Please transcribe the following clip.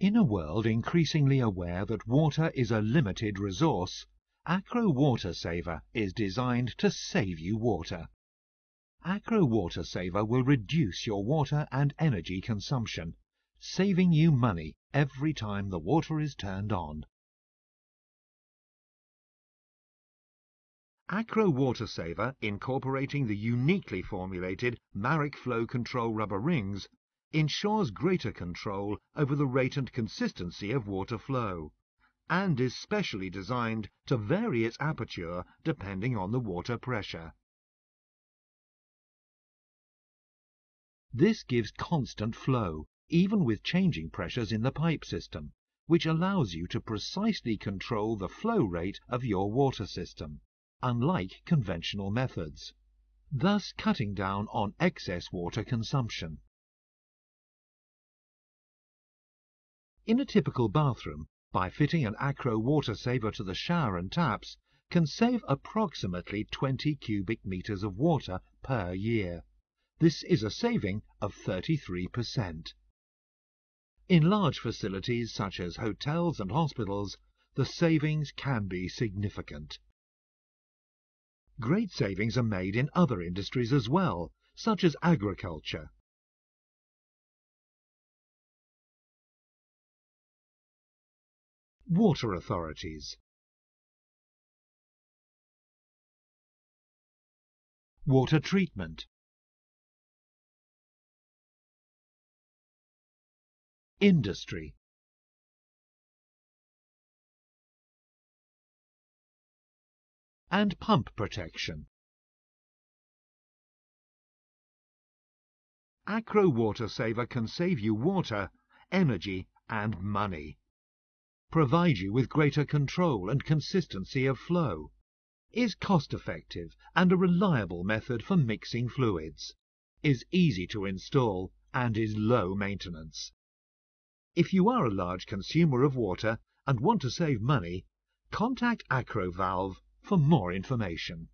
In a world increasingly aware that water is a limited resource, Akro Water Saver is designed to save you water. Akro Water Saver will reduce your water and energy consumption, saving you money every time the water is turned on. Akro Water Saver, incorporating the uniquely formulated Maric Flow Control rubber rings, ensures greater control over the rate and consistency of water flow, and is specially designed to vary its aperture depending on the water pressure. This gives constant flow, even with changing pressures in the pipe system, which allows you to precisely control the flow rate of your water system, unlike conventional methods, thus cutting down on excess water consumption. In a typical bathroom, by fitting an Akro water saver to the shower and taps, can save approximately 20 cubic meters of water per year. This is a saving of 33%. In large facilities such as hotels and hospitals, the savings can be significant. Great savings are made in other industries as well, such as agriculture, Water authorities. Water treatment. Industry. And pump protection. Akro Water Saver can save you water, energy and money provide you with greater control and consistency of flow, is cost-effective and a reliable method for mixing fluids, is easy to install and is low maintenance. If you are a large consumer of water and want to save money, contact AkroValve for more information.